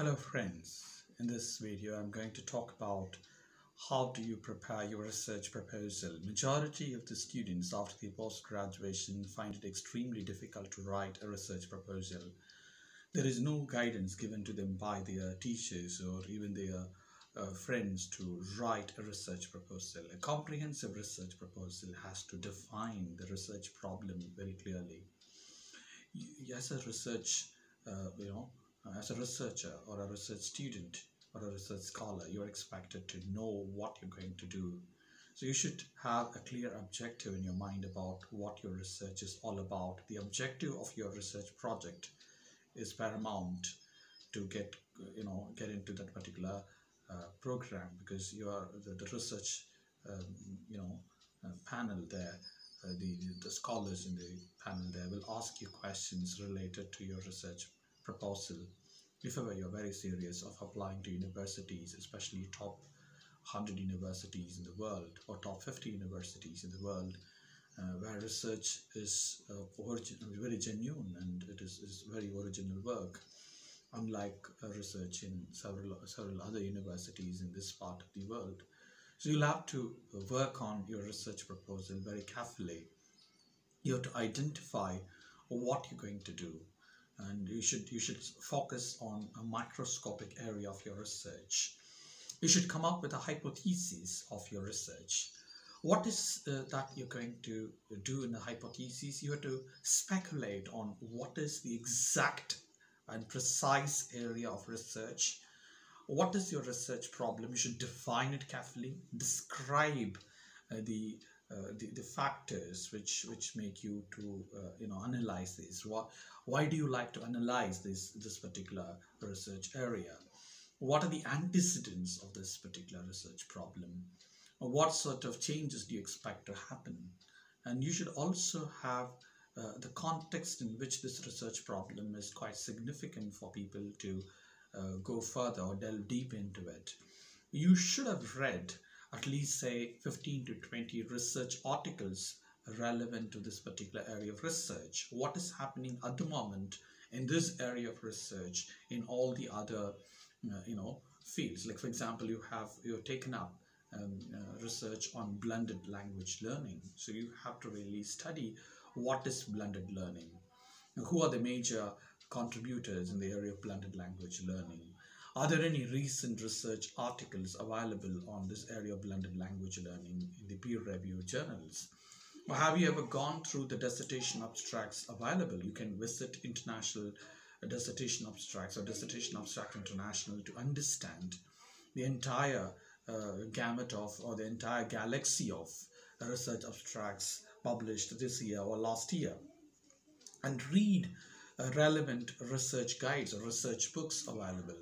Hello friends, in this video I'm going to talk about how do you prepare your research proposal. Majority of the students after the post-graduation find it extremely difficult to write a research proposal. There is no guidance given to them by their teachers or even their uh, friends to write a research proposal. A comprehensive research proposal has to define the research problem very clearly. Y- As a research, uh, you know, as a researcher or a research student or a research scholar, you're expected to know what you're going to do. So you should have a clear objective in your mind about what your research is all about. The objective of your research project is paramount to get you know get into that particular uh, program because you are the, the research um, you know uh, panel there uh, the the scholars in the panel there will ask you questions related to your research proposal if ever you're very serious of applying to universities especially top 100 universities in the world or top 50 universities in the world uh, where research is uh, origin, very genuine and it is, is very original work unlike uh, research in several several other universities in this part of the world. So you'll have to work on your research proposal very carefully. You have to identify what you're going to do and you should you should focus on a microscopic area of your research. You should come up with a hypothesis of your research. What is uh, that you're going to do in the hypothesis? You have to speculate on what is the exact and precise area of research. What is your research problem? You should define it carefully. Describe uh, the the, the factors which which make you to uh, you know analyze this. Why, why do you like to analyze this this particular research area? What are the antecedents of this particular research problem? What sort of changes do you expect to happen? And you should also have uh, the context in which this research problem is quite significant for people to uh, go further or delve deep into it. You should have read at least say 15 to 20 research articles relevant to this particular area of research. What is happening at the moment in this area of research in all the other uh, you know fields? Like for example you have you've taken up um, uh, research on blended language learning. So you have to really study what is blended learning. Who are the major contributors in the area of blended language learning are there any recent research articles available on this area of blended language learning in the peer reviewed journals? Or have you ever gone through the dissertation abstracts available? You can visit international dissertation abstracts or dissertation abstract international to understand the entire uh, gamut of or the entire galaxy of research abstracts published this year or last year and read uh, relevant research guides or research books available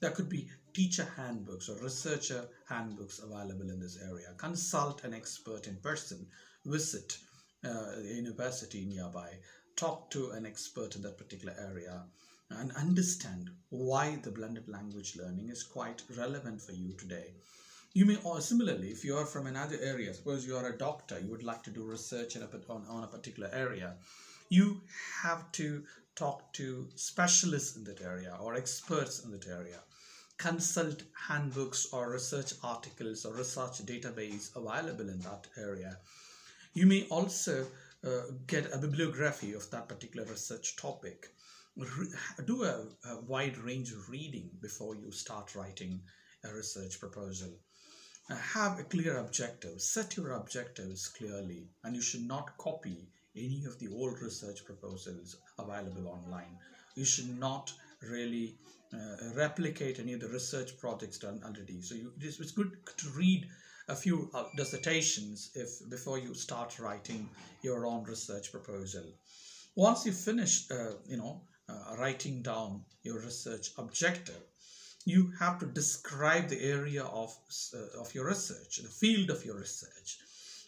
there could be teacher handbooks or researcher handbooks available in this area. Consult an expert in person. Visit uh, a university nearby. Talk to an expert in that particular area and understand why the blended language learning is quite relevant for you today. You may, or similarly, if you are from another area, suppose you are a doctor, you would like to do research a, on, on a particular area, you have to talk to specialists in that area or experts in that area consult handbooks or research articles or research database available in that area. You may also uh, get a bibliography of that particular research topic. Re do a, a wide range of reading before you start writing a research proposal. Uh, have a clear objective. Set your objectives clearly and you should not copy any of the old research proposals available online. You should not really uh, replicate any of the research projects done already. So you, it is, it's good to read a few uh, dissertations if before you start writing your own research proposal. Once you finish, uh, you know, uh, writing down your research objective, you have to describe the area of, uh, of your research, the field of your research.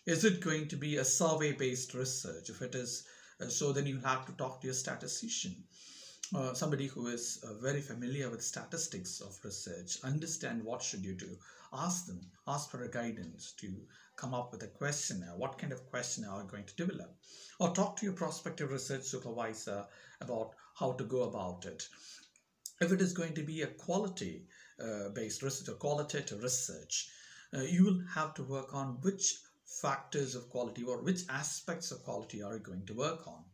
Is it going to be a survey-based research? If it is, uh, so then you have to talk to your statistician uh, somebody who is uh, very familiar with statistics of research understand what should you do. Ask them ask for a guidance to come up with a questionnaire. What kind of questionnaire are you going to develop? Or talk to your prospective research supervisor about how to go about it. If it is going to be a quality uh, based research or qualitative research, uh, you will have to work on which factors of quality or which aspects of quality are you going to work on.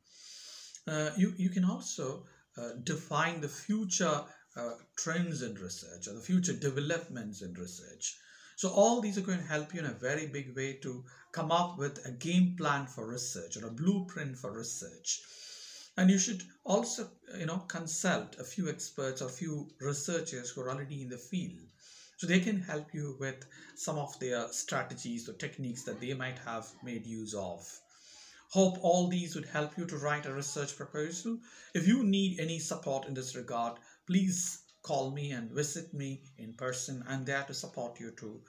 Uh, you, you can also define the future uh, trends in research or the future developments in research. So all these are going to help you in a very big way to come up with a game plan for research or a blueprint for research. And you should also, you know, consult a few experts or a few researchers who are already in the field. So they can help you with some of their strategies or techniques that they might have made use of. Hope all these would help you to write a research proposal. If you need any support in this regard, please call me and visit me in person. I'm there to support you to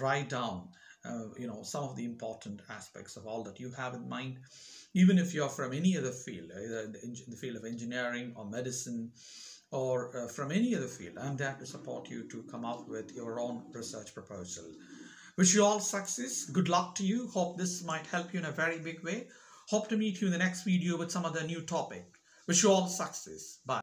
write down, uh, you know, some of the important aspects of all that you have in mind. Even if you're from any other field, either the, the field of engineering or medicine, or uh, from any other field, I'm there to support you to come up with your own research proposal. Wish you all success. Good luck to you. Hope this might help you in a very big way. Hope to meet you in the next video with some other new topic. Wish you all success. Bye.